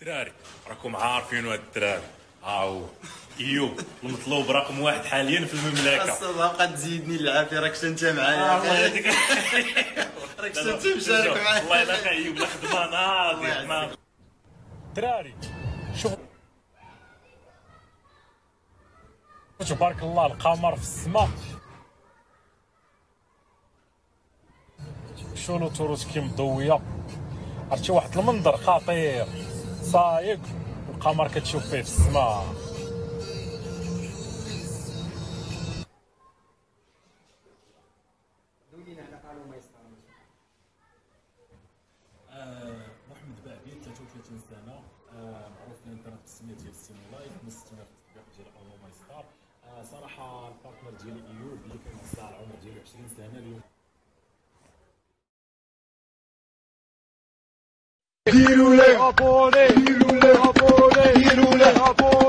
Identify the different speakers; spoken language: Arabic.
Speaker 1: الدراري. راكم عارفين هاد الدراري. ها هو ايوب المطلوب رقم واحد حاليا في المملكة.
Speaker 2: الصباح تزيدني العافية راك انت
Speaker 1: آه،
Speaker 2: معايا
Speaker 1: الله يهديك
Speaker 2: راك انت مشارك معايا؟
Speaker 1: والله الا ايوب لا خدمة ناضي الدراري شوف. تبارك الله القمر في السماء. شنو تروس كي مضويه عرفتي واحد المنظر خطير. صايق القمر كتشوف فيه في السماء محمد بعبيد 33 سنه آه، معروف في الانترنت بالسميه ديال لايف في التطبيق ديال اونو ماي ستار آه، صراحة البارتنر ديالي إيوب اللي كان العمر ديالو 20 سنة اليوم.
Speaker 3: ديروا لي ابوني Bravo